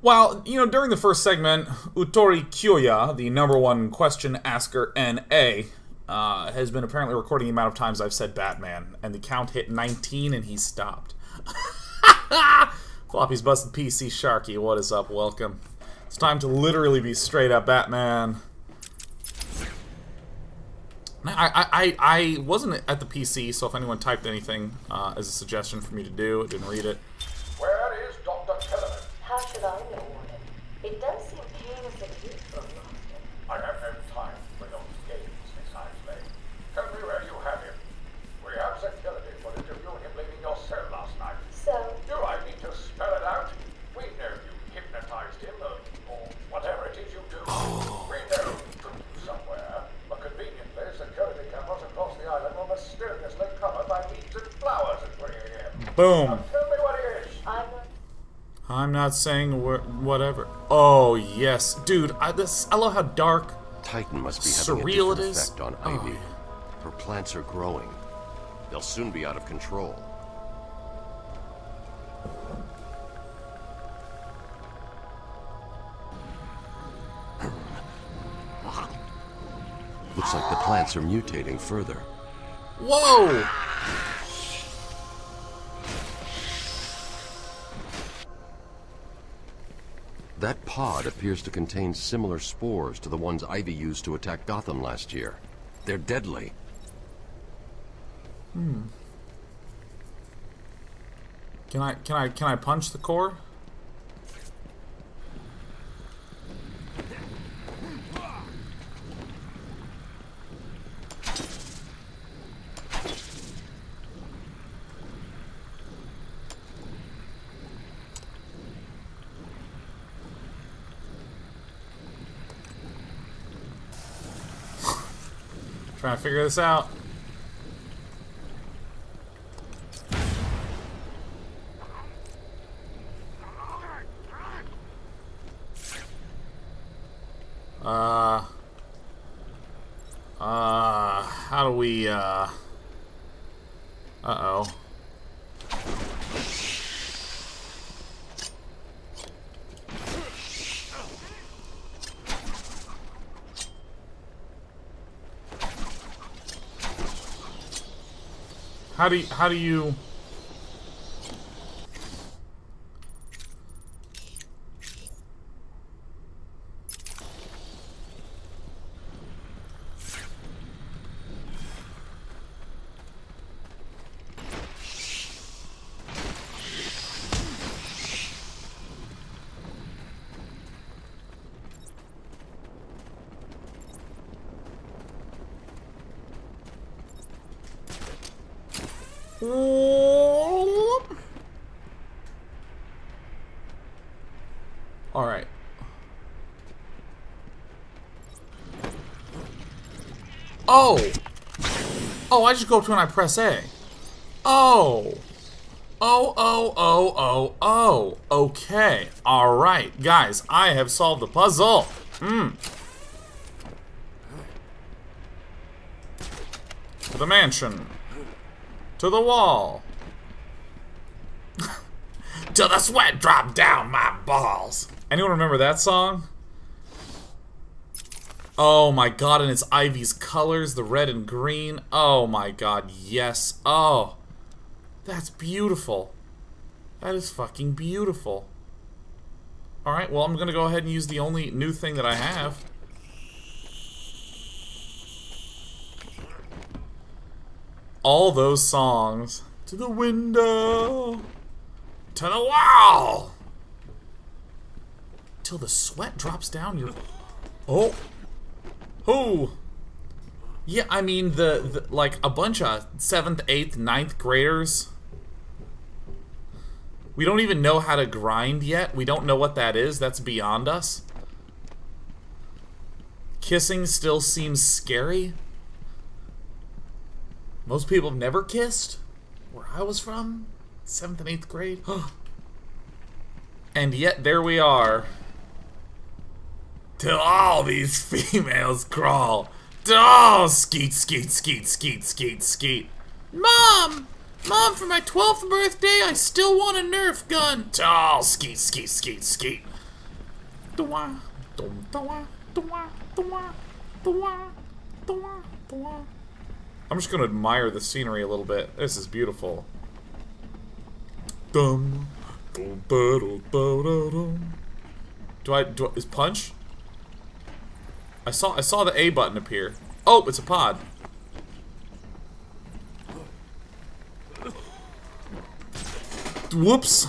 Well, you know, during the first segment, Utori Kyoya, the number one question asker NA, uh, has been apparently recording the amount of times I've said Batman, and the count hit 19 and he stopped. Floppy's busted PC Sharky, what is up? Welcome. It's time to literally be straight up Batman. I, I, I wasn't at the PC, so if anyone typed anything uh, as a suggestion for me to do, I didn't read it. Where is Dr. Kellerman? How should I know, Warden? It does seem careless of you for a moment. I have no time for those games, Miss Isley. Tell me where you have him. We have security footage of you and him leaving your cell last night. So, Do I need to spell it out? We know you hypnotized him, or, or whatever it is you do. We know he took you somewhere, but conveniently, security cameras across the island were mysteriously covered by weeds and flowers at 3 a.m. Boom. Now tell me what it is. I'm not. Saying wh- whatever. Oh yes, dude. I this I love how dark. Titan must be having a it different effect on Oh, Ivy. yeah. Her plants are growing. They'll soon be out of control. Looks like the plants are mutating further. Whoa! That pod appears to contain similar spores to the ones Ivy used to attack Gotham last year. They're deadly. Hmm. Can I can I can I punch the core? Trying to figure this out. Uh. Uh. How do we, uh. Uh oh. How do you, how do you All right. Oh. Oh, I just go up to and I press A. Oh. Oh, oh, oh, oh, oh. Okay. All right. Guys, I have solved the puzzle. Hmm. To the mansion. To the wall. Till the sweat drop down my balls. Anyone remember that song? Oh my god, and it's Ivy's colors, the red and green. Oh my god, yes. Oh. That's beautiful. That is fucking beautiful. Alright, well, I'm gonna go ahead and use the only new thing that I have. All those songs. To the window. To the wall. Till the sweat drops down your. Oh. Oh. Yeah, I mean the, the like a bunch of seventh, eighth, ninth graders. We don't even know how to grind yet. We don't know what that is. That's beyond us. Kissing still seems scary. Most people have never kissed. Where I was from, seventh and eighth grade. and yet there we are. Till all these females crawl. Oh, skeet, skeet, skeet, skeet, skeet, skeet. Mom! Mom, for my 12th birthday, I still want a Nerf gun. Oh, skeet, skeet, skeet, skeet. dwa, dum, dwa, dwa, dwa, dwa, dwa, dwa. I'm just gonna admire the scenery a little bit. This is beautiful. Dum, dum, ba, dum, ba, dum. Do I do I, is punch? I saw I saw the A button appear. Oh, it's a pod. Whoops.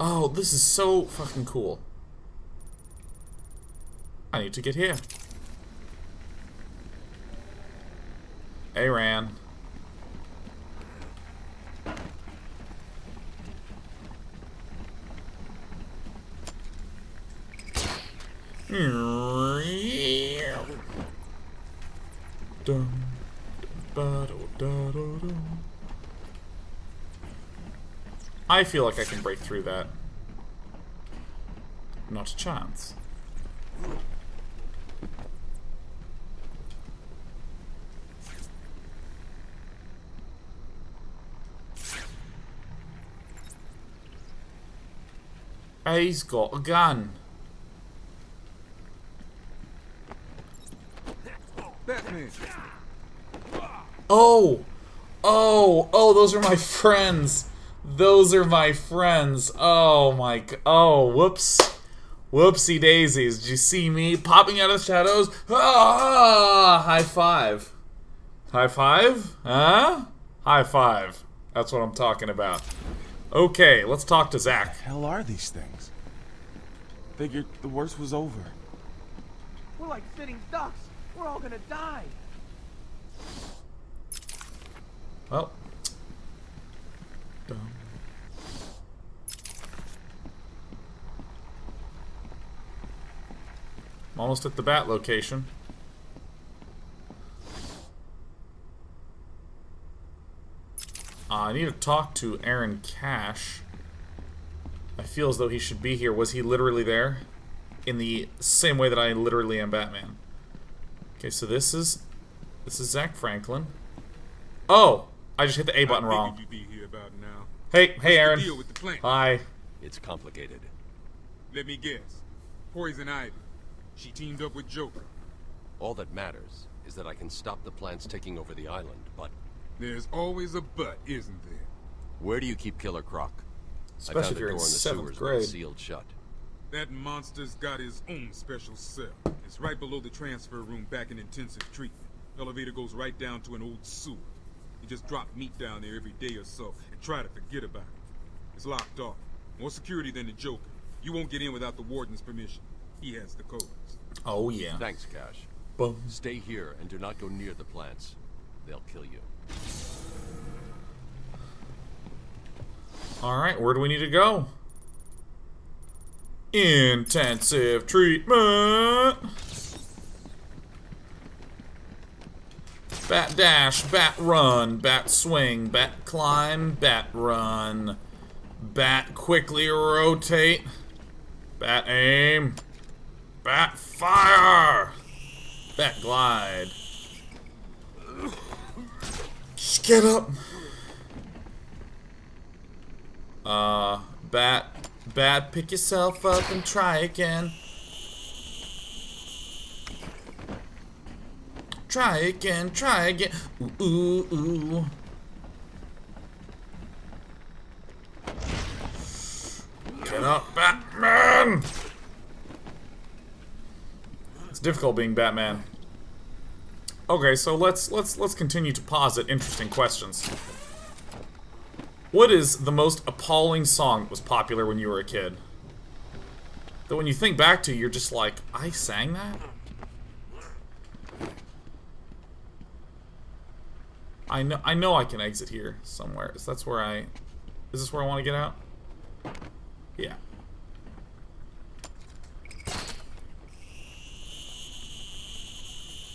Oh, this is so fucking cool. I need to get here. Aran. Dum, ba, do, da, do, do. I feel like I can break through that. Not a chance. He's got a gun. Batman. Oh! Oh! Oh, those are my friends! Those are my friends. Oh my g- Oh, whoops. Whoopsie daisies. Did you see me popping out of the shadows? Ah! High five. High five? Huh? High five. That's what I'm talking about. Okay, let's talk to Zach. hell are these things? Figured the worst was over. We're like sitting ducks. We're all gonna die. Well. Dum. I'm almost at the bat location. Uh, I need to talk to Aaron Cash. I feel as though he should be here. Was he literally there? In the same way that I literally am Batman. Okay, so this is this is Zach Franklin. Oh, I just hit the A button wrong. you'd be here about now. Hey, hey, Aaron. deal with the plant? Hi. It's complicated. Let me guess. Poison Ivy. She teamed up with Joker. All that matters is that I can stop the plants taking over the island, but There's always a but, isn't there? where do you keep Killer Croc? I found if you're door in in the seventh sewers grade. sealed shut. That monster's got his own special cell. It's right below the transfer room back in intensive treatment. Elevator goes right down to an old sewer. You just drop meat down there every day or so and try to forget about it. It's locked off. More security than the Joker. You won't get in without the warden's permission. He has the codes. Oh yeah. Thanks, Cash. Boom. Stay here and do not go near the plants. They'll kill you. All right, where do we need to go? Intensive treatment. Bat dash, bat run, bat swing, bat climb, bat run. Bat quickly rotate. Bat aim. Bat fire. Bat glide. Just get up. Uh, bat, bat, pick yourself up and try again. Try again, try again. Ooh, ooh, ooh. Get up, Batman! It's difficult being Batman. Okay, so let's let's let's continue to posit interesting questions. What is the most appalling song that was popular when you were a kid? That when you think back to, you're just like, I sang that? I know I know I can exit here somewhere. Is that's where I Is this where I want to get out? Yeah.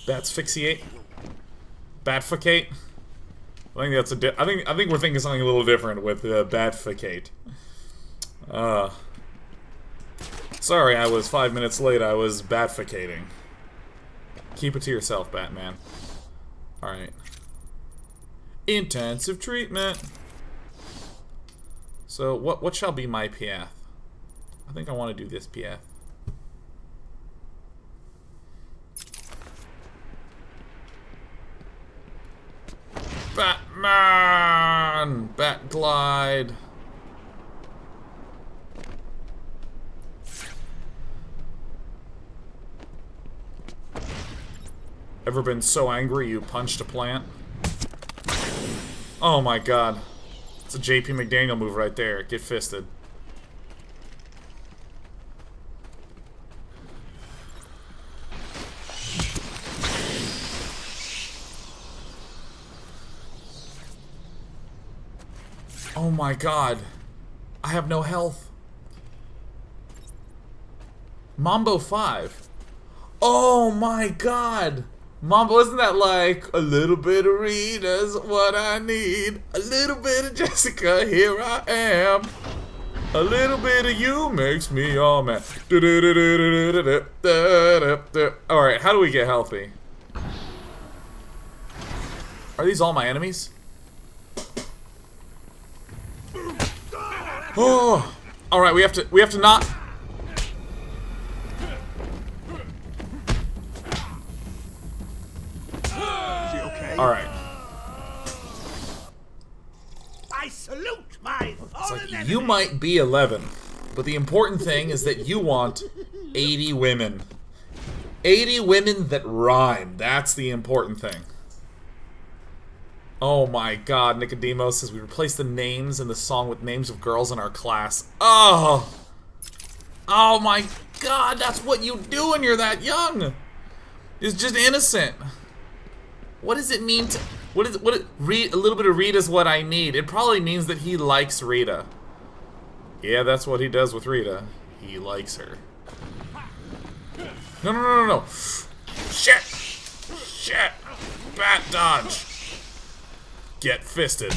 Batsphyxiate? Batficate? I think that's a I think I think we're thinking something a little different with uh, Batficate. Uh Sorry, I was five minutes late. I was batficating. Keep it to yourself, Batman. Alright. Intensive treatment. So what what shall be my path? I think I want to do this path. Batman! Bat glide. Ever been so angry you punched a plant? Oh my god. It's a JP McDaniel move right there. Get fisted. Oh my god. I have no health. Mambo 5. Oh my god. Mambo, isn't that like a little bit of Rita's what I need? A little bit of Jessica, here I am. A little bit of you makes me all mad. Alright, how do we get healthy? Are these all my enemies? Oh, all right. We have to. We have to not. All right. I salute my like you might be 11, but the important thing is that you want 80 women. 80 women that rhyme. That's the important thing. Oh my god, Nicodemus says we replace the names in the song with names of girls in our class. Oh! Oh my god, that's what you do when you're that young! It's just innocent. What does it mean to... What is... What... Read, a little bit of Rita's what I need. It probably means that he likes Rita. Yeah, that's what he does with Rita. He likes her. No, no, no, no, no. Shit! Shit! Bat dodge! Get fisted.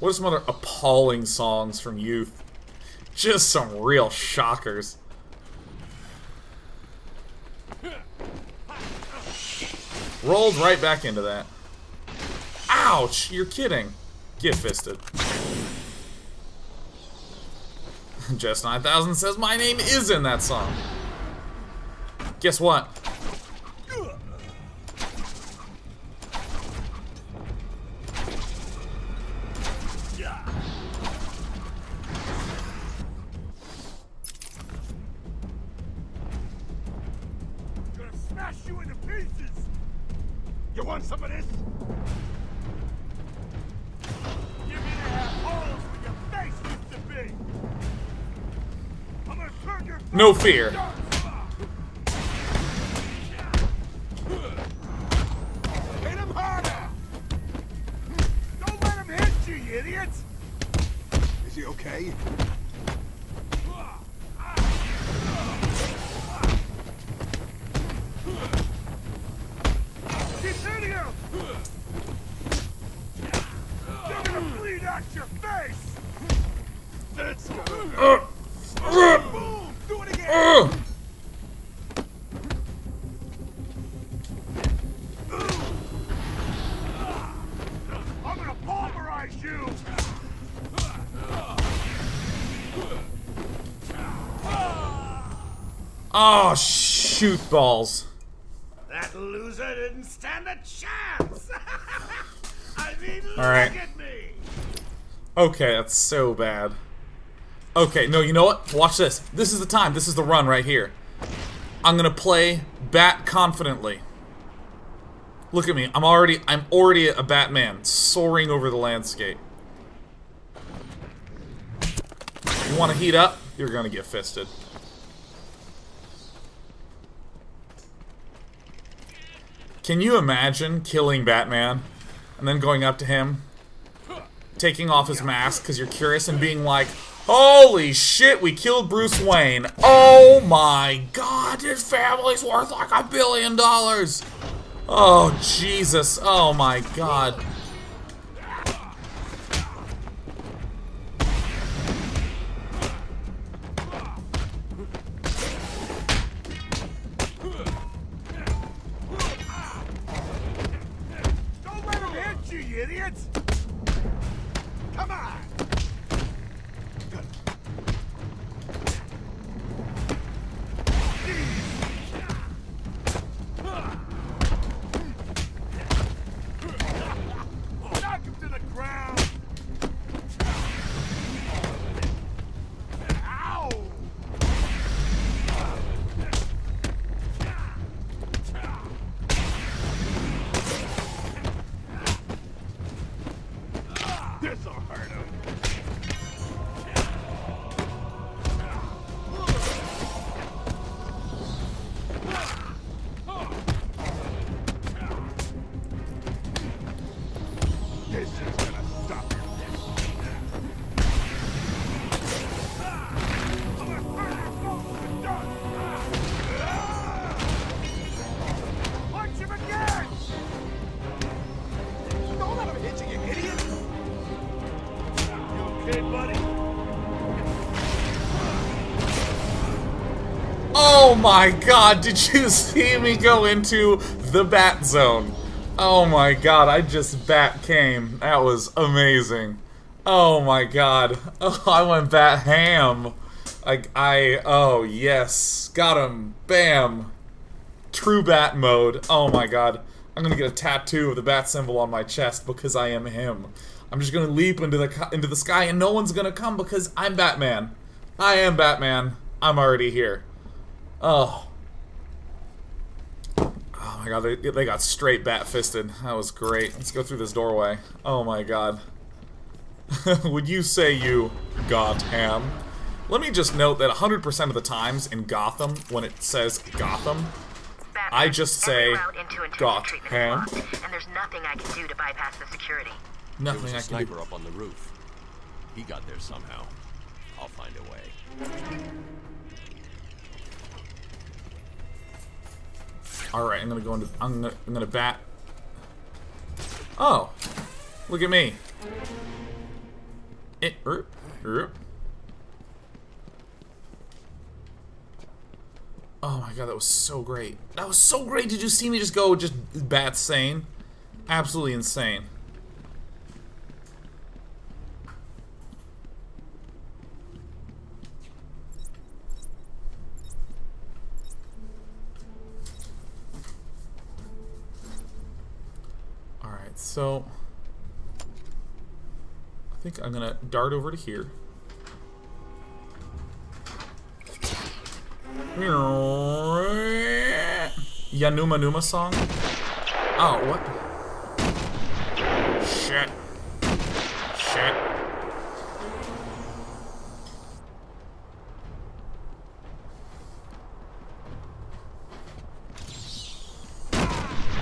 What are some other appalling songs from youth? Just some real shockers. Rolled right back into that. Ouch! You're kidding. Get fisted. Just 9000 says my name is in that song. Guess what? You want some of this? Me to have holes where your face be. I'm gonna turn your No fear. Hit him harder! Don't let him hit you, you idiot! Is he okay? Keep hitting him! You're gonna bleed out your face! Let's go! Boom! Do it again! Ugh. I'm gonna pulverize you! Oh, shoot balls. That loser didn't stand a chance! I mean, All right. Okay, that's so bad. Okay, no, you know what? Watch this. This is the time. This is the run right here. I'm gonna play Bat confidently. Look at me. I'm already I'm already a Batman soaring over the landscape. You wanna heat up? You're gonna get fisted. Can you imagine killing Batman and then going up to him taking off his mask because you're curious and being like, Holy shit, we killed Bruce Wayne. Oh my god, his family's worth like a billion dollars. Oh, Jesus. Oh my god. My god, did you see me go into the bat zone? Oh my god, I just bat came. That was amazing. Oh my god. Oh, I went bat ham. I, I, oh yes. Got him. Bam. True bat mode. Oh my god. I'm gonna get a tattoo of the bat symbol on my chest because I am him. I'm just gonna leap into the into the sky and no one's gonna come because I'm Batman. I am Batman. I'm already here. Oh. Oh my god, they, they got straight bat-fisted. That was great. Let's go through this doorway. Oh my god. Would you say you Gotham? Let me just note that 100% of the times in Gotham, when it says Gotham, I just say Gotham. And there's nothing I can do to bypass the security. There Nothing was I a can sniper do. up on the roof. He got there somehow. I'll find a way. Alright, I'm gonna go into. I'm gonna, I'm gonna bat. Oh! Look at me. It. Er, er. Oh my god, that was so great. That was so great. Did you see me just go just bat sane? Absolutely insane. Dart over to here. Yanuma Numa song? Oh, what? Shit. Shit.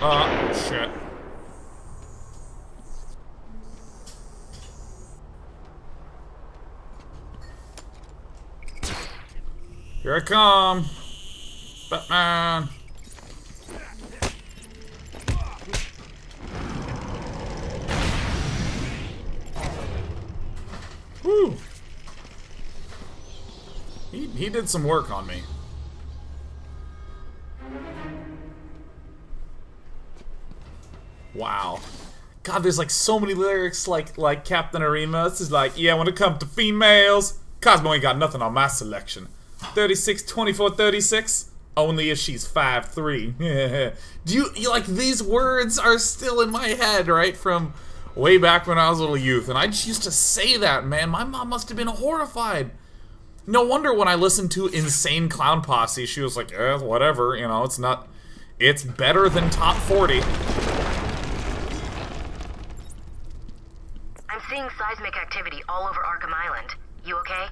Uh, shit. Here I come. Batman. Woo. He, he did some work on me. Wow. God, there's like so many lyrics like like Captain Arima. This is like, yeah, when it comes to females, Cosmo ain't got nothing on my selection. 36, 24, 36. Only if she's 5'3". Do you, you like these words are still in my head, right? From way back when I was a little youth. And I just used to say that, man. My mom must have been horrified. No wonder when I listened to Insane Clown Posse, she was like, eh, whatever, you know, it's not... It's better than Top 40. I'm seeing seismic activity all over Arkham Island. You okay?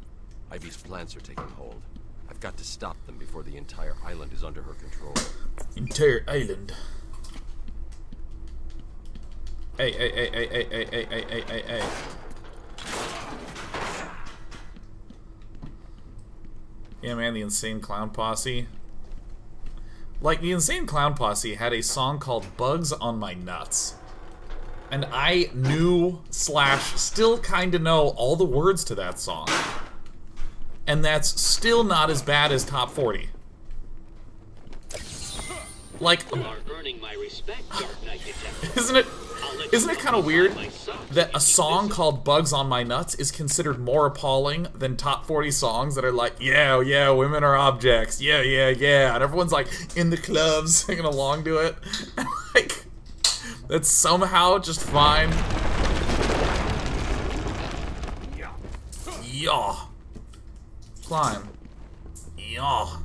Ivy's plants are taking hold. I've got to stop them before the entire island is under her control. Entire island. Hey, hey, hey, hey, hey, hey, hey, hey, hey, hey, Yeah, man, the Insane Clown Posse. Like, the Insane Clown Posse had a song called Bugs on My Nuts. And I knew, slash, still kinda know all the words to that song. And that's still not as bad as Top 40. Like, You are earning my respect, Dark Knight Detective. isn't it isn't it kind of weird that a song called Bugs on My Nuts is considered more appalling than top 40 songs that are like, yeah, yeah, women are objects, yeah, yeah, yeah, and everyone's like in the clubs singing along to it. like, that's somehow just fine. Yeah. Climb. Yeah.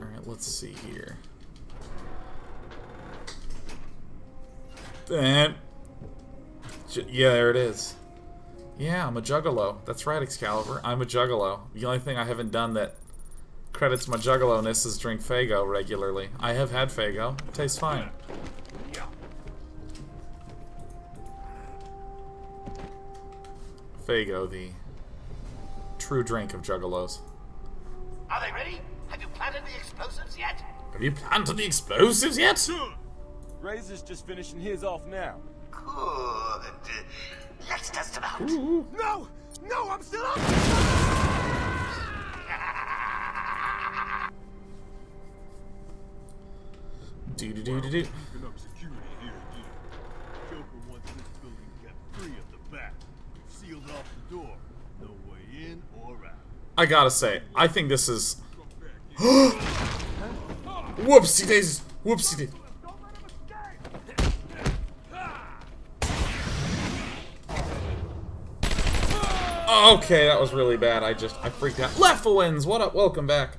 Alright, let's see here. And yeah, there it is. Yeah, I'm a juggalo. That's right, Excalibur. I'm a juggalo. The only thing I haven't done that credits my juggalo-ness is drink Faygo regularly. I have had Faygo. Tastes fine. Faygo, the true drink of juggalos. Are they ready? Have you planted the explosives yet? Have you planted the explosives yet? Hmm. Razor's just finishing his off now. Good. Let's test him out. No! No, I'm still up! Do do do do do. Keeping up security here again. Joker wants this building kept free at the back. We've sealed off the door. No way in or out. I gotta say, I think this is. Whoopsie daisies! Whoopsie daisies! Okay, that was really bad. I just I freaked out. Leffowins, what up? Welcome back.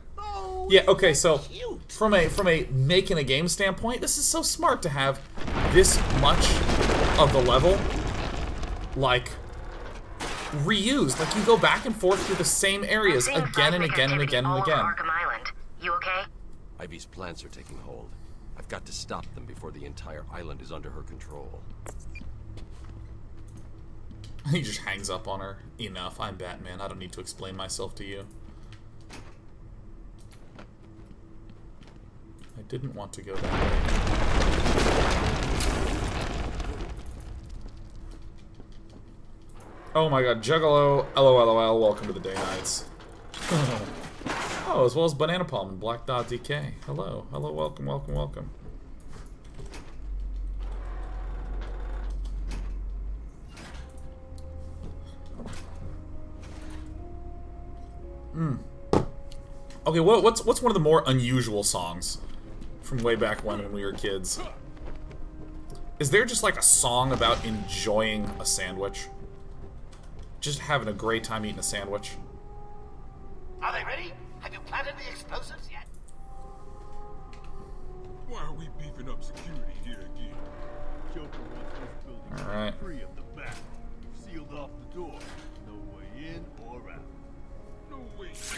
Yeah. Okay. So from a from a making a game standpoint, this is so smart to have this much of the level like reused. Like you go back and forth through the same areas again and again and again and again. Arkham Island. You okay? Ivy's plants are taking hold. I've got to stop them before the entire island is under her control. He just hangs up on her. Enough. I'm Batman. I don't need to explain myself to you. I didn't want to go that way. Oh my god, Juggalo, LOLOL, welcome to the Day Nights. oh, as well as Banana Palm and Black Dot DK. Hello, hello, welcome, welcome, welcome. Hmm. Okay, what, what's what's one of the more unusual songs from way back when when we were kids? Is there just like a song about enjoying a sandwich? Just having a great time eating a sandwich? Are they ready? Have you planted the explosives yet? Why are we beefing up security here again? Joker wants this building All right. free at the back. We've sealed off the door. No way in or out. No way he's to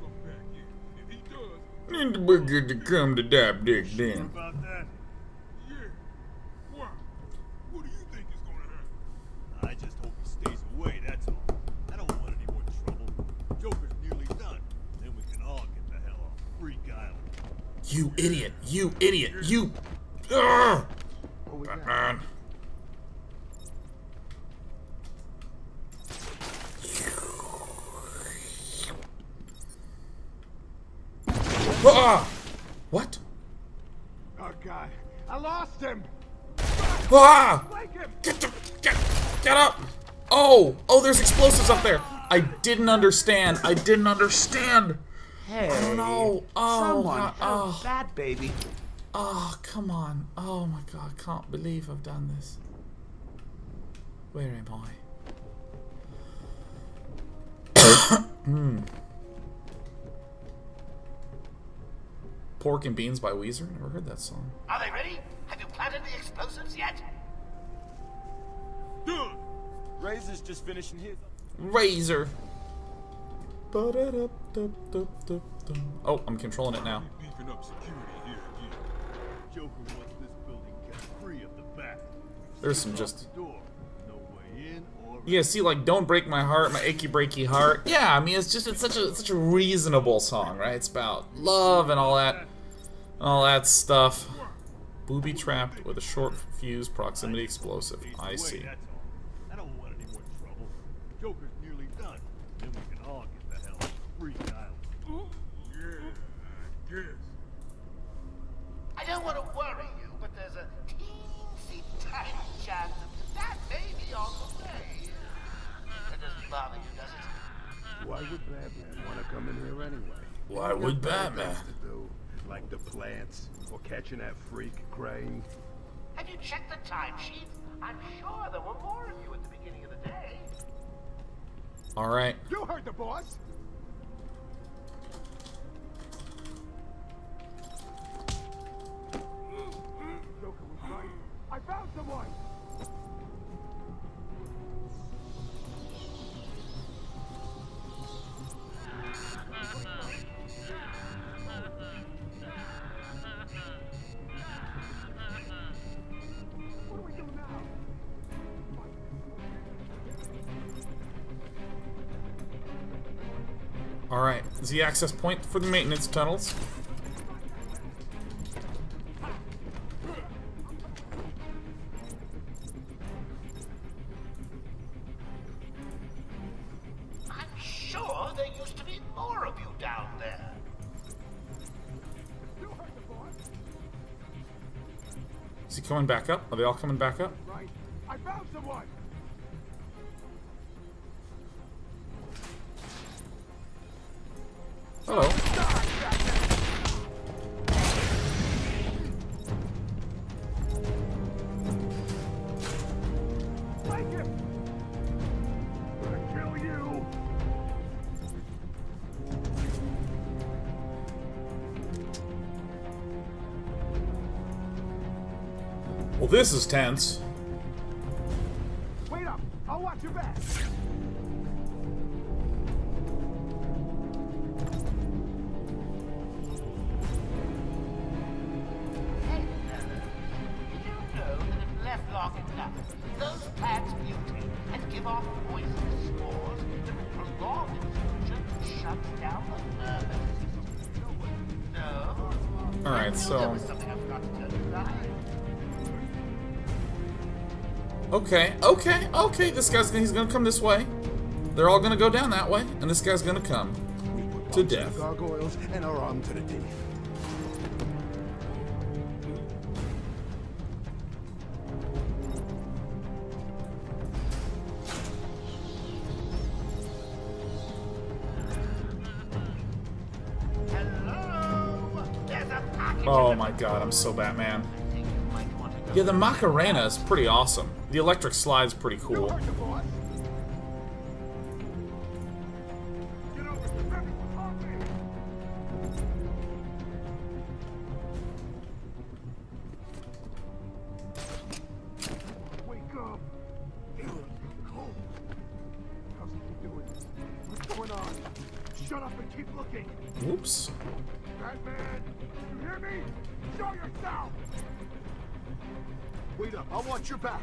come back here. If he does, Need to be good to come to Dap Dick Sure then. about that? yeah. Why? What do you think is gonna happen? I just hope he stays away, that's all. I don't want any more trouble. Joker's nearly done. Then we can all get the hell off Freak Island. You idiot! You idiot! You. Ugh! Batman. Ah! What? Oh god, I lost him! Ah! Get the, get get up! Oh, oh, there's explosives up there. I didn't understand. I didn't understand. Hey, Oh no! Oh, someone God. help oh, that baby. oh, come on! Oh my God! I can't believe I've done this. Where am I? Hmm. Pork and Beans by Weezer. Never heard that song. Are they ready? Have you planted the explosives yet? Dude! Razor's just finishing his. Razor. Oh, I'm controlling it now. We beefing up security here again. Joker wants this building kept free at the back. We've There's some just- door. No way in or out. Yeah, see, like, don't break my heart, my achy breaky heart. Yeah, I mean, it's just it's such a such a reasonable song, right? It's about love and all that, all that stuff. Booby trapped with a short fuse proximity explosive. I see. That's all. I don't want any more trouble. Joker's nearly done. Then we can all get the hell off Freak Island. Yeah, I guess. I don't want to worry you, but there's a teensy tiny chance that that may be on the way. That doesn't bother you, does it? Why would Batman want to come in here anyway? Why would Batman? To do, like the plants or catching that freak crane. Have you checked the timesheet? I'm sure there were more of you at the beginning of the day. All right. You heard the boss. I found someone. What do we do now? All right. Is the access point for the maintenance tunnels? Coming back up? Are they all coming back up? Tense. Okay, okay, okay. This guy's he's gonna come this way. They're all gonna go down that way, and this guy's gonna come to death. Gargoyles and are armed to the teeth. Hello? There's a package Oh my god, I'm so Batman. I think you might want to go Yeah, the Macarena is pretty awesome. The electric slide's pretty cool. Batman, you hear me? Show yourself! Wait up, I'll watch your back.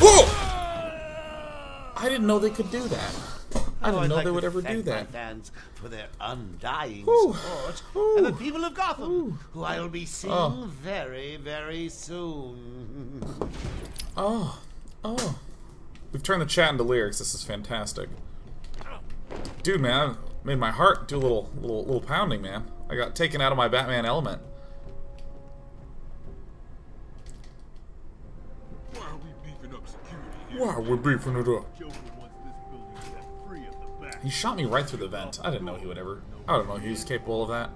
Whoa! I didn't know they could do that. I Oh, didn't I'd know like they would ever do that. fans for their undying Ooh. support, Ooh. and the people of Gotham, Ooh. who I'll be seeing Oh. very, very soon. Oh, oh. We've turned the chat into lyrics. This is fantastic. Dude, man, made my heart do a little, little, little pounding, man. I got taken out of my Batman element. Wow, we're beefing it up. He shot me right through the vent. I didn't know he would ever. I don't know he was capable of that.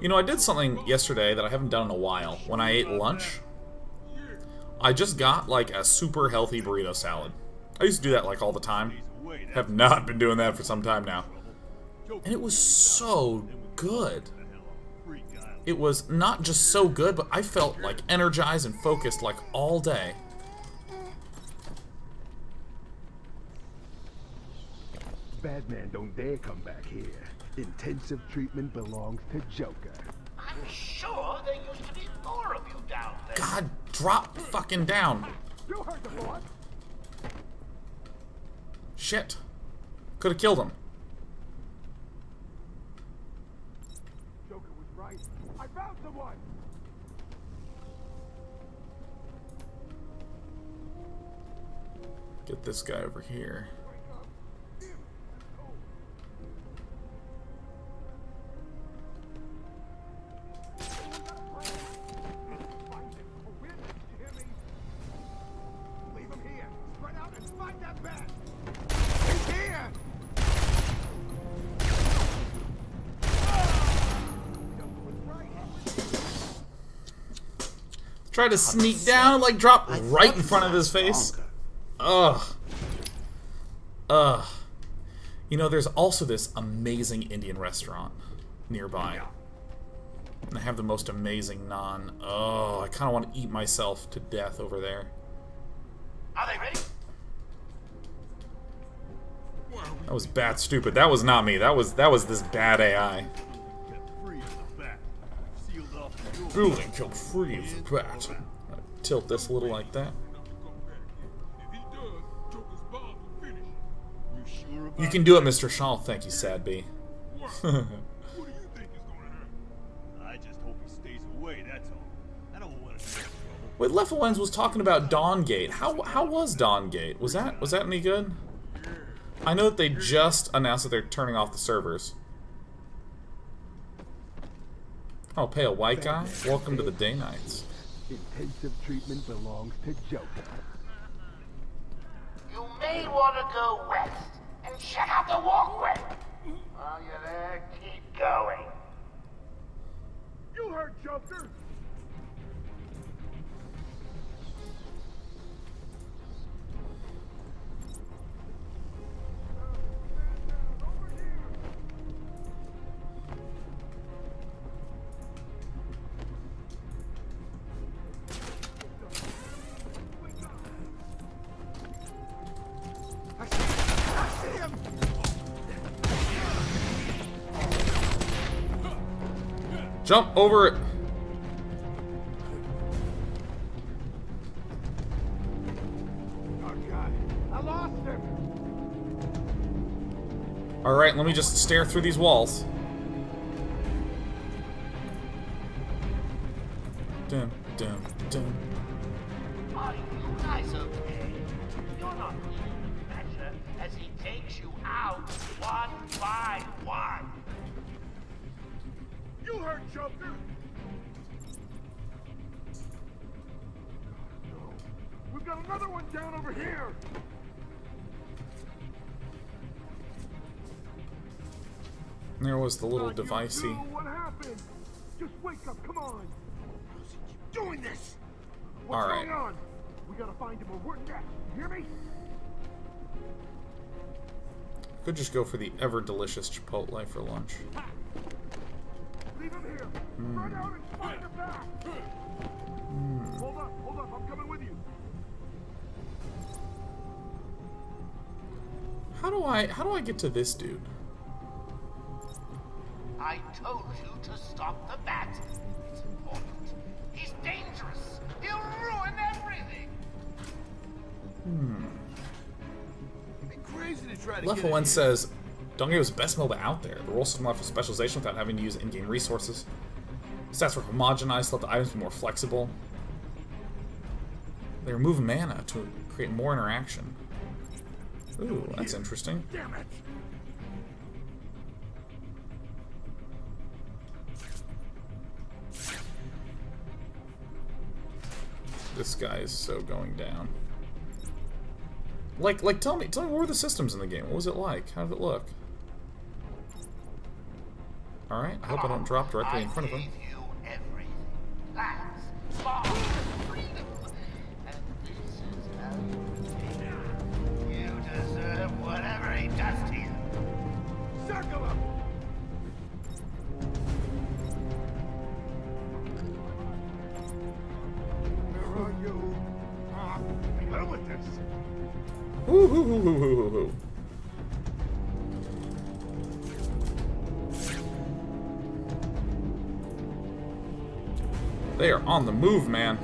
You know, I did something yesterday that I haven't done in a while. When I ate lunch, I just got like a super healthy burrito salad. I used to do that like all the time. Have not been doing that for some time now. And it was so good. It was not just so good, but I felt like energized and focused like all day. Batman don't dare come back here. Intensive treatment belongs to Joker. I'm sure there used to be more of you down there. God, drop fucking down. You heard the boss. Shit. Could have killed him. Joker was right. I found someone. Get this guy over here. Find him. Oh, where did you hear me? Leave him here. Spread out and find that bat. He's this guy over here. Try to sneak down like drop right in front of his face. Ugh. Ugh. You know, there's also this amazing Indian restaurant nearby. And they have the most amazing naan. Oh, I kind of want to eat myself to death over there. Are they ready? That was bat stupid. That was not me. That was that was this bad AI. Building killed free of the bat. Tilt this a little like that. You sure about You can do it, Mr. Shaw. Thank you, Sad B. what? what do you think is gonna happen? I just hope he stays away, that's all. I don't want to get in. Wait, Leffowens was talking about Dawngate. How how was Dawngate? Was that was that any good? I know that they just announced that they're turning off the servers. Oh, pay a white guy? Welcome to the day nights. Intensive treatment belongs to Joker. You may want to go west and check out the walkway. While you're there, keep going. You heard Joker! Jump over it. Oh god, I lost him! Alright, let me just stare through these walls. Joker! No. We've got another one down over here! There was the little devicey. What happened? Just wake up, come on! How's he keep doing this? What's All right. going on? We gotta find him or we're next. You hear me? Could just go for the ever delicious Chipotle for lunch. Leave him here. Hmm. Run out and find him back. Hold up, hold up. I'm coming with you. How do I how do I get to this dude? I told you to stop the bat. It's important. He's dangerous. He'll ruin everything. It'd be crazy to try to Level get 1 says, Dongo is best MOBA out there. The rules system allow for specialization without having to use in-game resources. Stats are homogenized to let the items be more flexible. They remove mana to create more interaction. Ooh, that's interesting. Damn it! This guy is so going down. Like, like, tell me, tell me what were the systems in the game? What was it like? How did it look? All right, I hope I don't drop directly in front of him. On the move, man.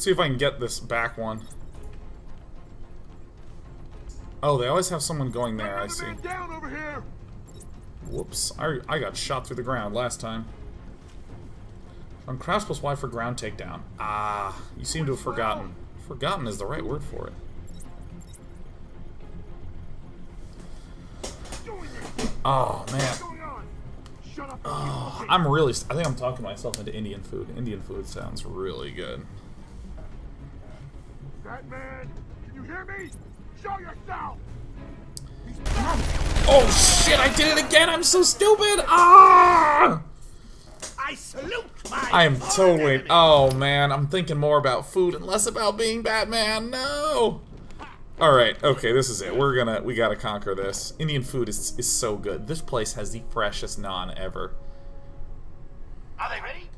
See if I can get this back one. Oh, they always have someone going there, I see. Whoops. I, I got shot through the ground last time. On crouch plus Y for ground takedown. Ah, you seem to have forgotten. Forgotten is the right word for it. Oh, man. Looking. I'm really. I think I'm talking myself into Indian food. Indian food sounds really good. Batman, can you hear me? Show yourself. Oh shit! I did it again. I'm so stupid. Ah! I salute my I am totally. enemy. Oh man, I'm thinking more about food and less about being Batman. No. All right. Okay, this is it. We're gonna. We gotta conquer this. Indian food is is so good. This place has the freshest naan ever. Are they ready?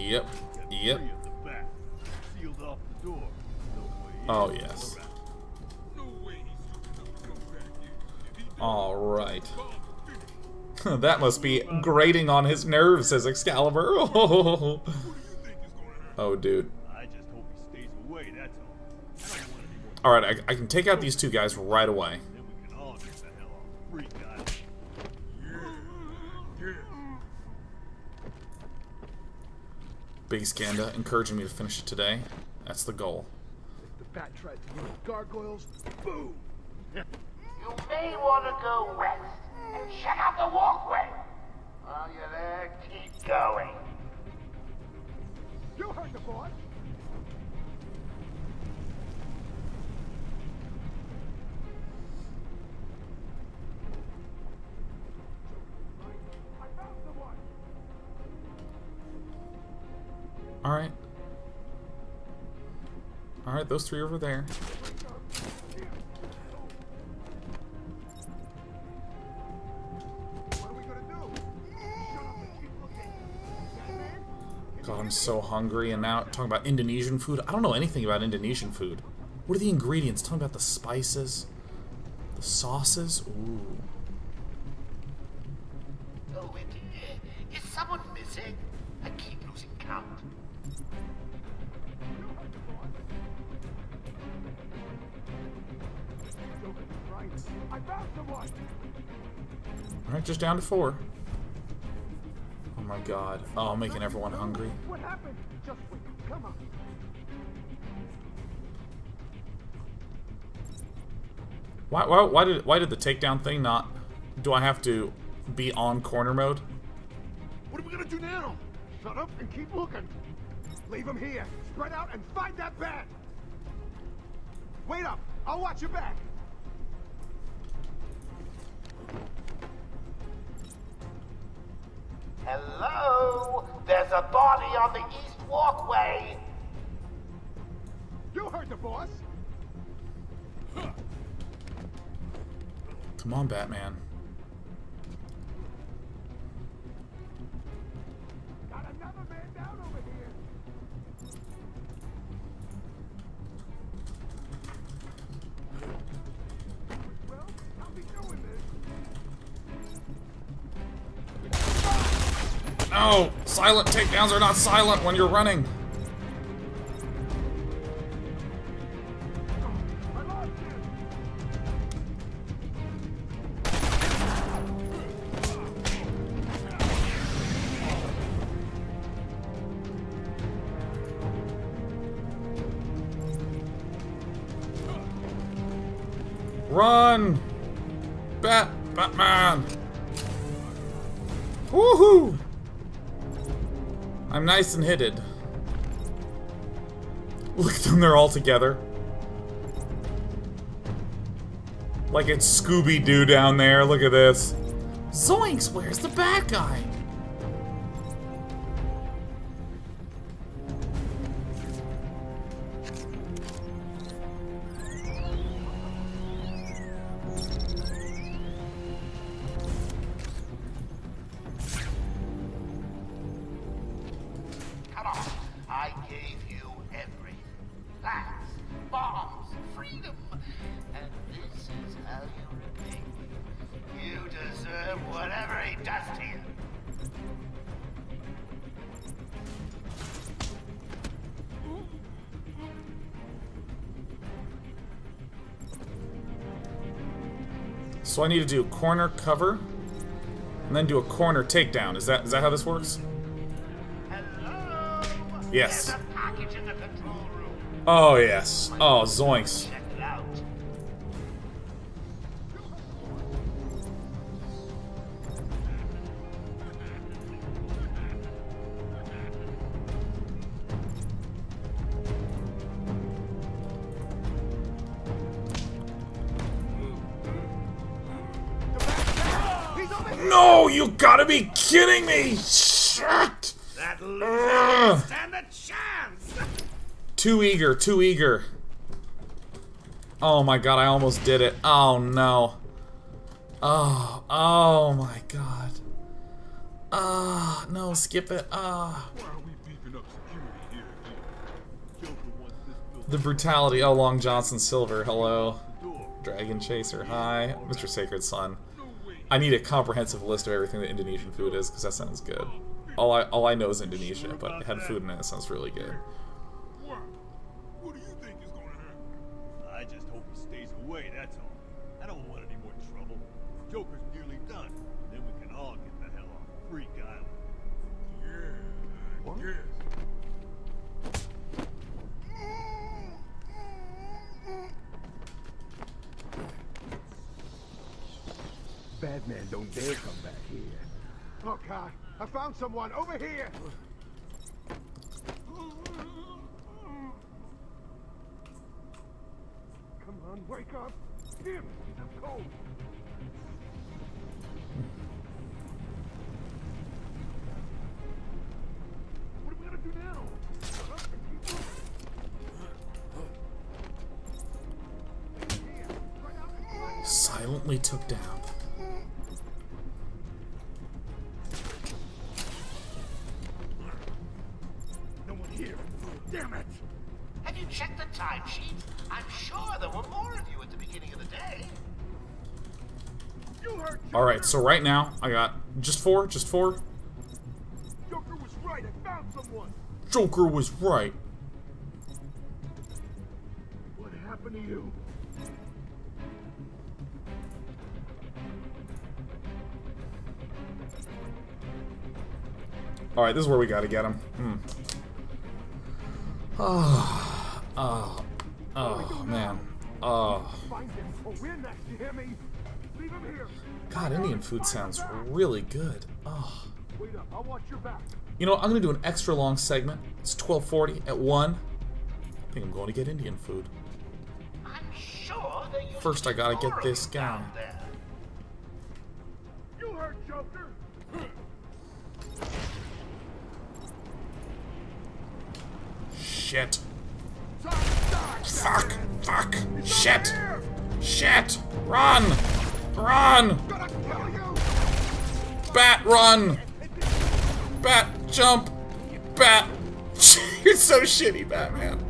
Yep. Yep. Oh, yes. Alright. that must be grating on his nerves, says Excalibur. Oh, dude. Alright, I, I, can take out these two guys right away. Big Skanda encouraging me to finish it today. That's the goal. If the bat tries to use gargoyles, boom! You may want to go west and check out the walkway. While you're there, keep going. You heard the boss! Alright, those three over there. God, I'm so hungry. And now talking about Indonesian food. I don't know anything about Indonesian food. What are the ingredients? Me about the spices, the sauces. Ooh. Down to four. Oh my god. Oh, I'm making everyone hungry. What happened? Just wait. Come on. Why, why, why did why did the takedown thing not? Do I have to be on corner mode? What are we gonna do now? Shut up and keep looking. Leave him here. Spread out and find that bat. Wait up. I'll watch your back. The east walkway. You heard the boss. Come on, Batman. Silent takedowns are not silent when you're running. Run! Bat Batman! Woohoo! I'm nice and hitted. Look at them, they're all together. Like it's Scooby-Doo down there, look at this. Zoinks, where's the bad guy? So I need to do corner cover, and then do a corner takedown. Is that is that how this works? Hello? Yes. A in the room. Oh yes. Oh zoinks. Kidding me! Shit! That Ugh. stand a chance. Too eager, too eager. Oh my god, I almost did it. Oh no. Oh, oh my god. Ah, no, skip it. Ah. Why are we beefing up security here again? Joker wants this building The brutality. Oh, Long Johnson Silver, hello. Dragon Chaser, hi. Mr. Sacred Son. I need a comprehensive list of everything that Indonesian food is, because that sounds good. All I all I know is Indonesia, but it had food in it, it sounds really good. Found someone over here. Come on, wake up. I'm cold. Alright, so right now, I got just four, just four. Joker was right. I found someone. Joker was right. What happened to you? Alright, this is where we gotta get him. Hmm. Oh, oh, oh, man. Oh. God, Indian food sounds really good. Oh. Wait up. I'll watch your back. You know? I'm gonna do an extra long segment. It's 12:40 at one. I think I'm going to get Indian food. I'm sure there used First, I gotta get this you guy. You heard Joker. Shit. Time to die. Fuck. Fuck. Shit. Shit. Run. Run. Bat, run. Bat, jump. Bat. You're so shitty, Batman.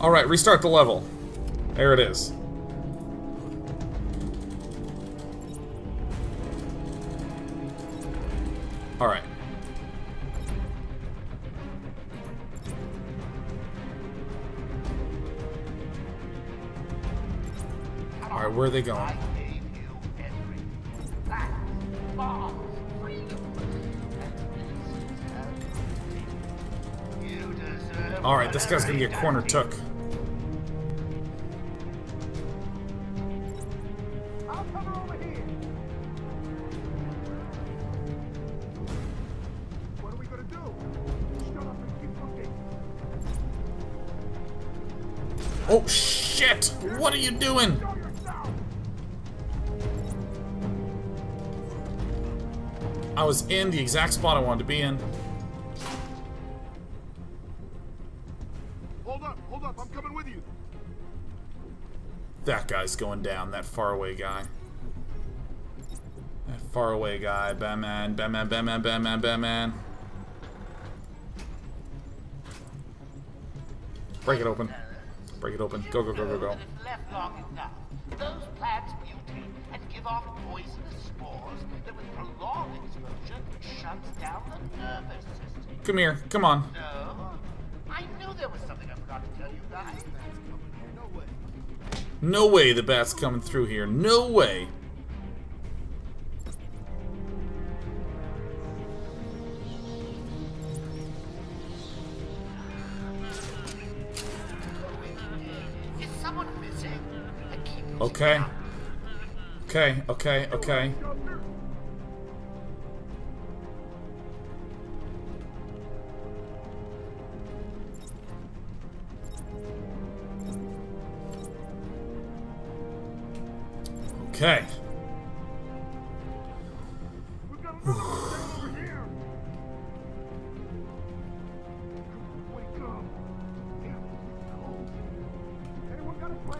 Alright, restart the level. There it is. Where are they going? Alright, this guy's gonna get corner took. In the exact spot I wanted to be in. Hold up, hold up. I'm coming with you. That guy's going down, that faraway guy. That faraway guy, Batman, Batman, Batman, Batman, Batman. Break it open. Break it open. Go, go, go, go, go. Come here. Come on. No, I knew there was something I forgot to tell you guys. No way. No way the bat's coming through here. No way. Is someone missing? I keep Okay. Okay, okay, okay. Plan?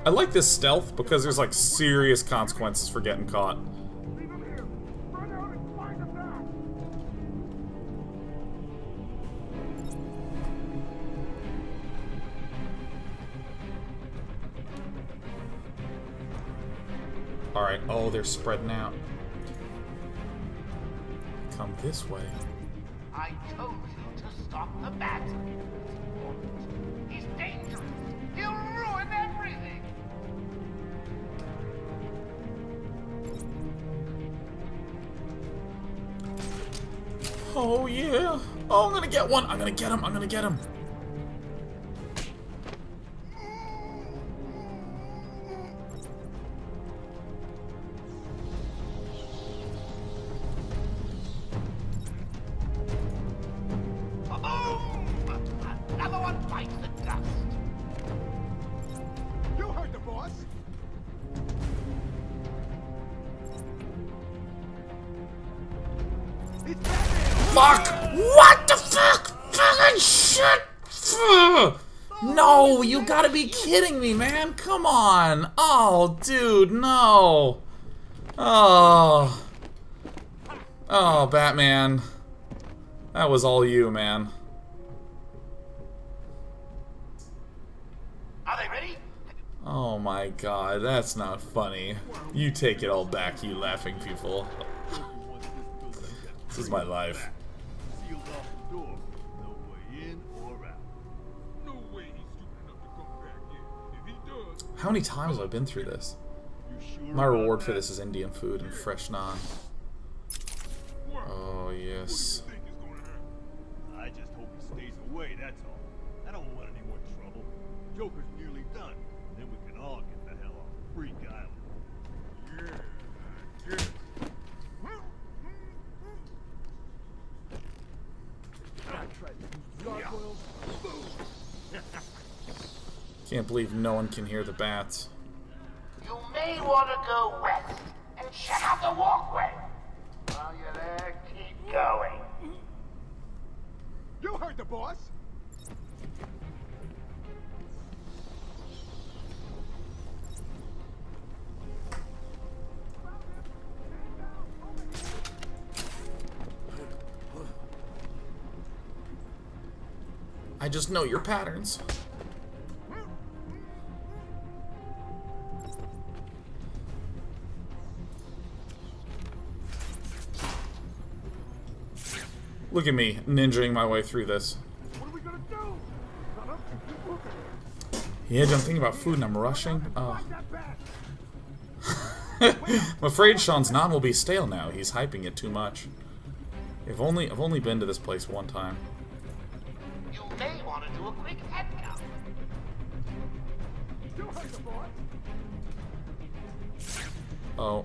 I like this stealth because there's like serious consequences for getting caught. They're spreading out. Come this way. I told you to stop the bat. He's dangerous. He'll ruin everything. Oh, yeah. Oh, I'm gonna get one. I'm gonna get him. I'm gonna get him. Come on. Oh, dude, no. Oh. Oh, Batman. That was all you, man. Are they ready? Oh my god, that's not funny. You take it all back, you laughing people. This is my life. How many times have I been through this? My reward for this is Indian food and fresh naan. Can hear the bats. You may want to go west and check out the walkway. While you're there, keep going. You heard the boss. I just know your patterns. Look at me, ninjaing my way through this. What are we gonna do? Son of, keep moving. Yeah, I'm thinking about food and I'm rushing. Oh. Ah. Bat. I'm afraid Sean's naan will be stale now. He's hyping it too much. I've only I've only been to this place one time. You may want to do a quick head count. You heard the boss. Oh,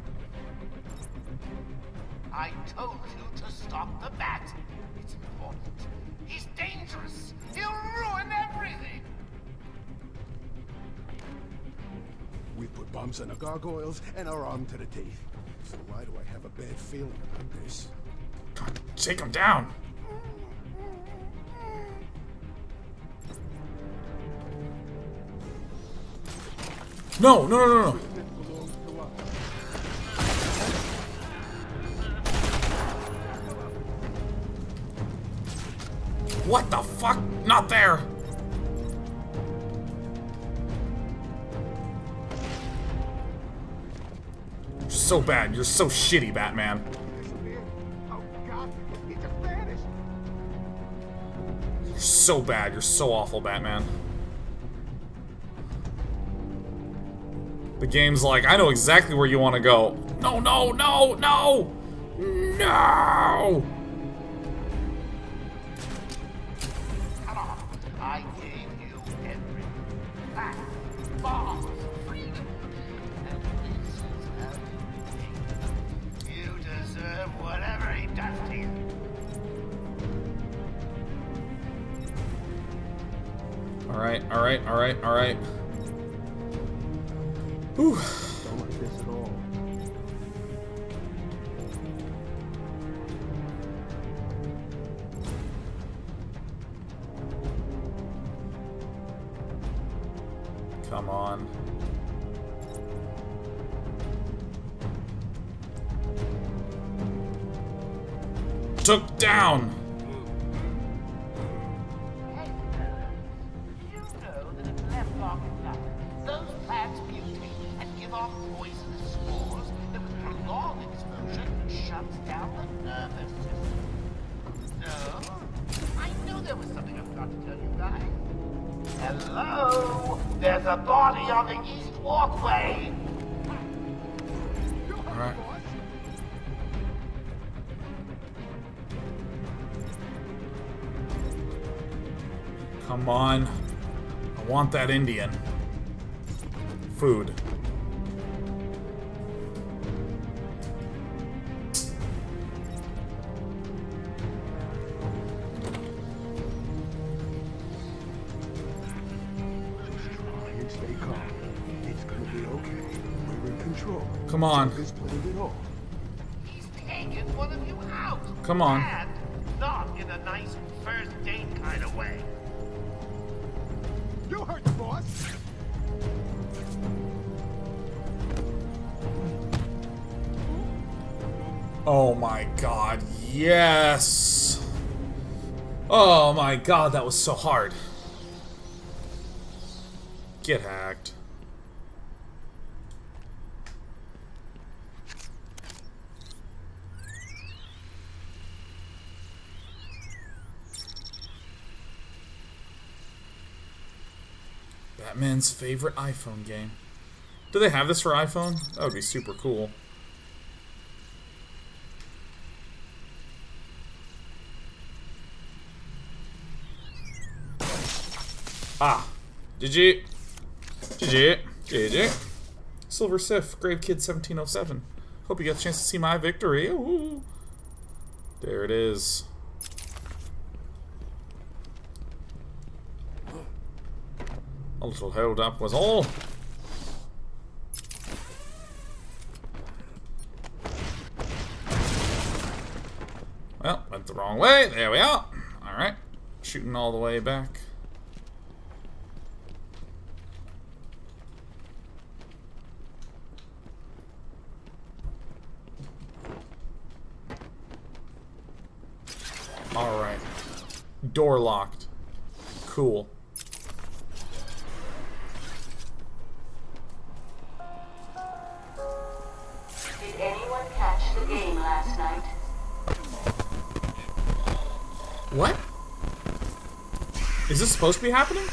I told you to stop the bat. It's important. He's dangerous. He'll ruin everything. We put bombs on the gargoyles and are armed to the teeth. So why do I have a bad feeling about this? God, take him down. No, no, no, no, no. What the fuck? Not there. You're so bad. You're so shitty, Batman. You're so bad. You're so awful, Batman. The game's like, I know exactly where you want to go. No, no, no, no! No! Alright, alright, alright. Whew. Don't like this at all. Come on. Took down! Want that Indian. Food. My god, yes! Oh my god, that was so hard. Get hacked. Batman's favorite iPhone game. Do they have this for iPhone? That would be super cool. Ah. GG. GG. GG. Silver Sif, Grave Kid 1707. Hope you got a chance to see my victory. Ooh. There it is. A little hold up was all. Well, went the wrong way. There we are. Alright. Shooting all the way back. Alright. Door locked. Cool. Did anyone catch the game last night? What? Is this supposed to be happening?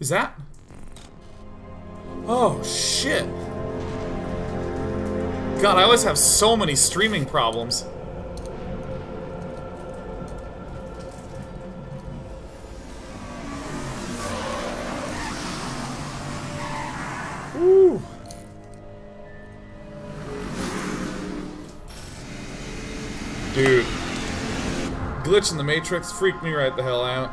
Is that? Oh, shit. God, I always have so many streaming problems. Glitch in the Matrix freaked me right the hell out.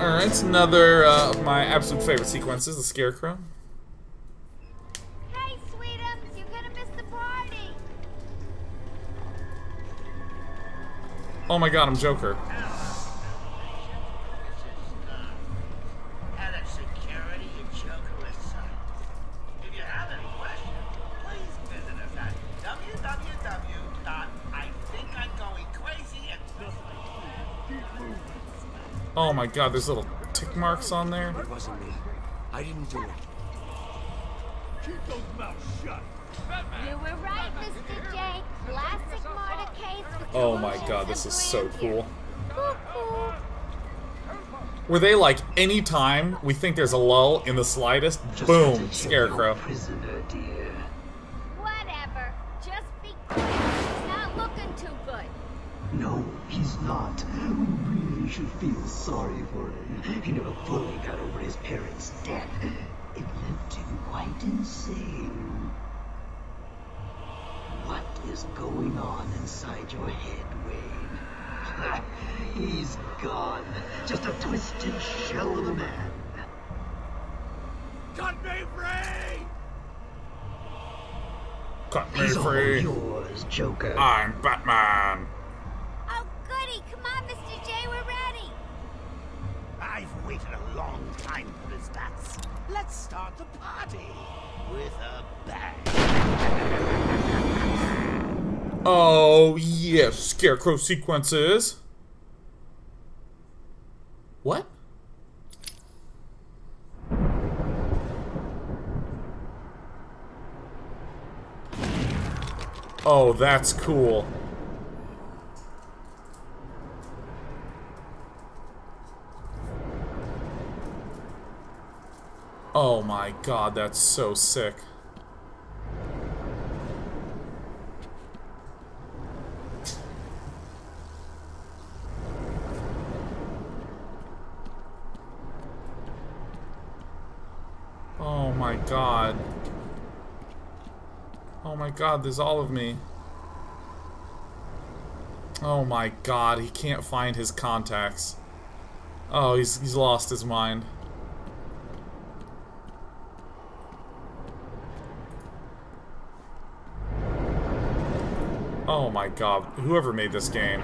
Alright, it's another uh, of my absolute favorite sequences, the Scarecrow. Hey, sweetums, you're gonna miss the party. Oh my god, I'm Joker. My god, there's little tick marks on there. It wasn't me. I didn't do it. Keep those mouths shut. You were right, Mr. J. Classic Marta case with Oh my god, this is so cool. Were they like any time we think there's a lull in the slightest, boom, scarecrow. Prisoner, dear. Whatever. Just be quiet. He's not looking too good. No, he's not. We really should feel sorry for him. He never fully got over his parents' death. It left him quite insane. What is going on inside your head, Wayne? He's gone. Just a twisted shell of a man. Cut me free! Cut me He's all free. yours, Joker. I'm Batman. Oh, goody. Come on, Mr. J. We're ready. I've waited a long time for this dance. Let's start the party with a bang. Oh, yes, scarecrow sequences. What? Oh, that's cool. Oh my god, that's so sick. Oh my god. Oh my god, there's all of me. Oh my god, he can't find his contacts. Oh, he's, he's lost his mind. Oh my god, whoever made this game.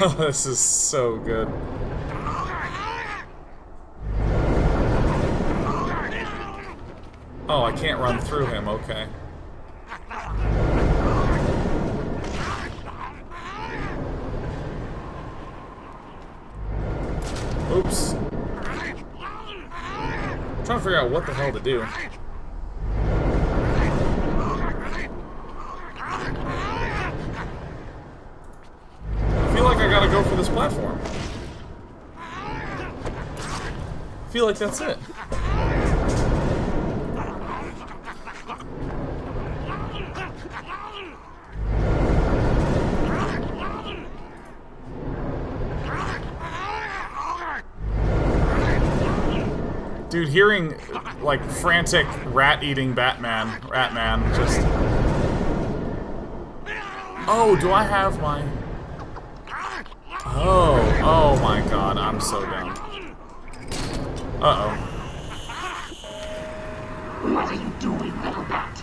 Oh, this is so good. Oh, I can't run through him, okay. Oops. I'm trying to figure out what the hell to do. I feel like I gotta go for this platform. I feel like that's it. Dude, hearing like frantic rat-eating Batman, Ratman, just. Oh, do I have my? Oh, oh my God, I'm so down. Uh oh. What are you doing, little bat?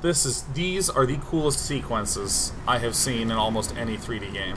This is these are the coolest sequences I have seen in almost any 3D game.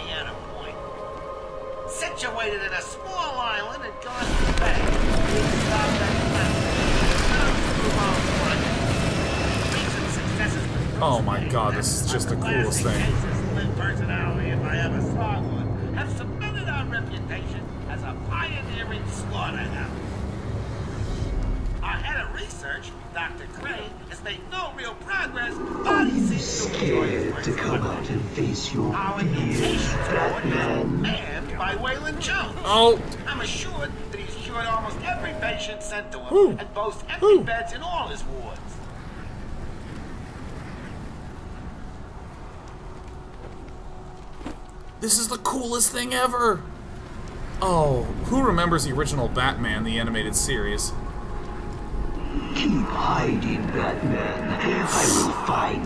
is just the coolest thing. Personality if I ever saw one. Have cemented our reputation as a pioneering slaughterhouse. Our head of research, Dr. Crane, has made no real progress, but Are he you seems to enjoy his scared work to come out and face your Our fears, mutations report is Batman? manned by Waylon Jones. Oh. I'm assured that he's cured almost every patient sent to him Ooh. and boasts empty Ooh. beds in all his wards. This is the coolest thing ever! Oh, who remembers the original Batman, the animated series? Keep hiding, Batman. I will find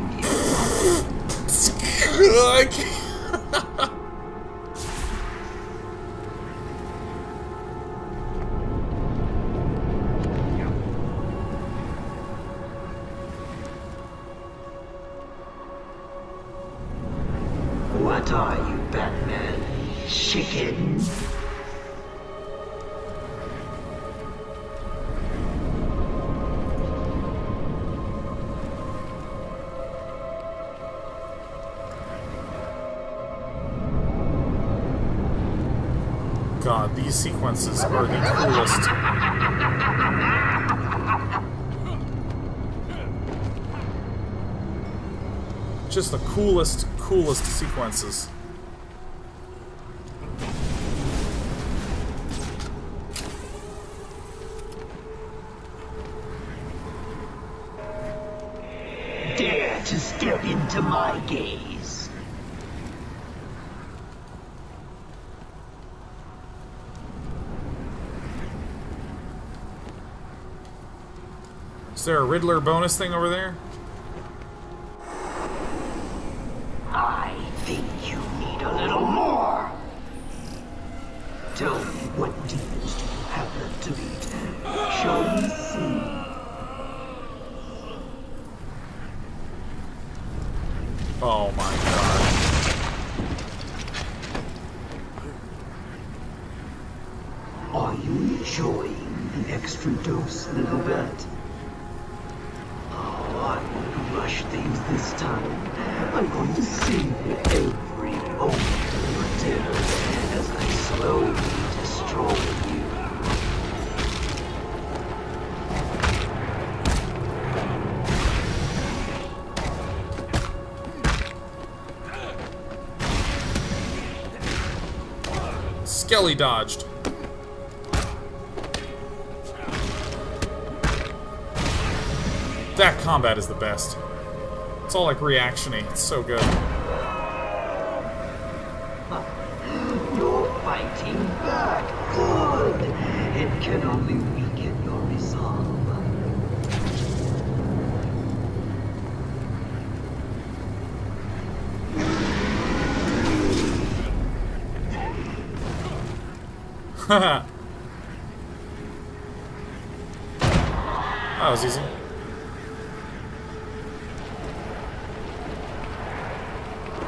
you. coolest, sequences. Dare to step into my gaze. Is there a Riddler bonus thing over there? Skelly dodged. That combat is the best. It's all like reactiony. It's so good. that was easy.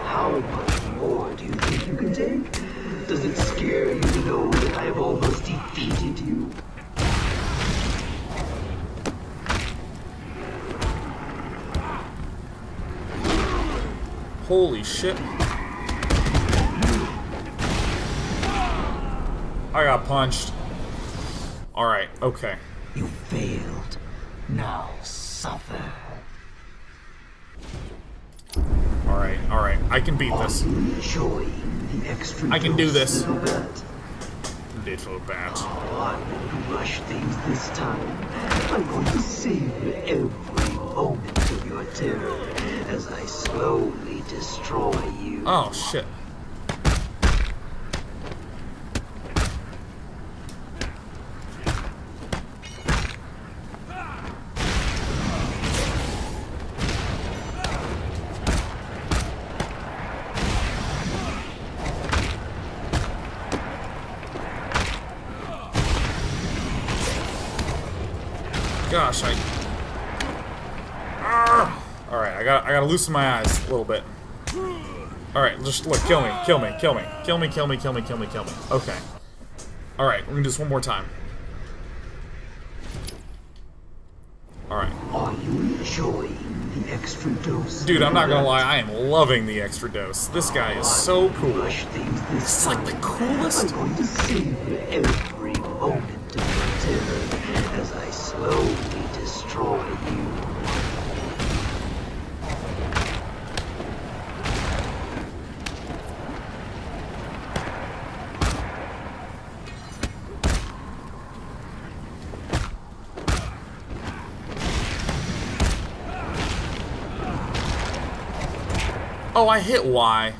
How much more do you think you can take? Does it scare you to know that I have almost defeated you? Holy shit. Okay. You failed. Now suffer. Alright, alright. I can beat this. the extra I can do this. little bat? Little bat. Oh, I'm going to rush things this time. I'm going to savor every moment of your terror as I slowly destroy you. Oh, shit. Right, I got I gotta loosen my eyes a little bit. All right, just look, kill me, kill me, kill me, kill me, kill me, kill me, kill me, kill me. Okay. All right, we're gonna do this one more time. All right, Are you enjoying the extra dose? dude, I'm not gonna lie, I am loving the extra dose. This guy is so cool. This is like the coolest. I'm going to savor every moment of terror as I slowly Oh, I hit Y.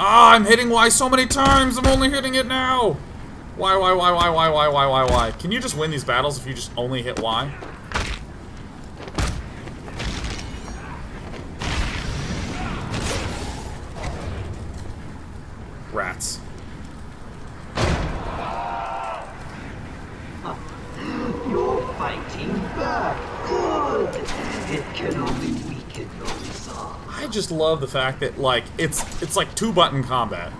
Ah, I'm hitting Y so many times. I'm only hitting it now. Why, why, why, why, why, why, why, why, why? Can you just win these battles if you just only hit Y? Rats. You're fighting back. Good. It can only weaken your resolve. I just love the fact that like it's it's like two button combat.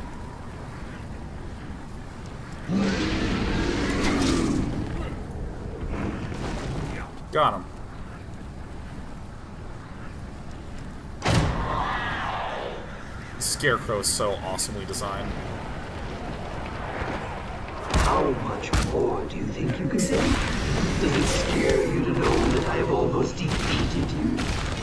Got him. Scarecrow is so awesomely designed. How much more do you think you can take? Does it scare you to know that I have almost defeated you?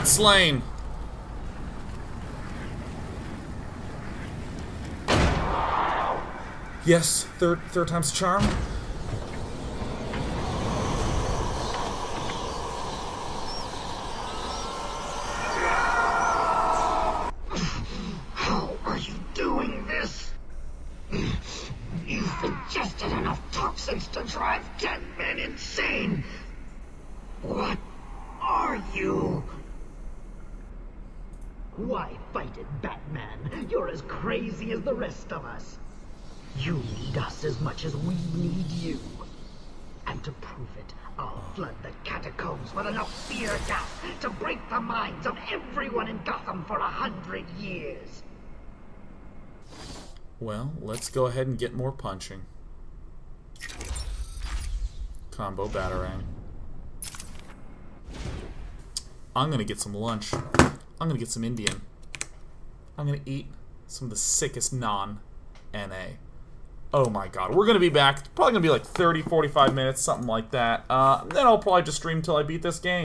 Bat slain. Yes, third third time's a charm. How are you doing this? You've ingested enough toxins to drive ten men insane. What are you? Why fight it, Batman? You're as crazy as the rest of us. You need us as much as we need you. And to prove it, I'll flood the catacombs with enough fear gas to break the minds of everyone in Gotham for a hundred years. Well, let's go ahead and get more punching. Combo Batarang. I'm gonna get some lunch. I'm gonna get some Indian. I'm gonna eat some of the sickest non NA. Oh my god. We're gonna be back. Probably gonna be like 30, 45 minutes, something like that. Uh, then I'll probably just stream till I beat this game.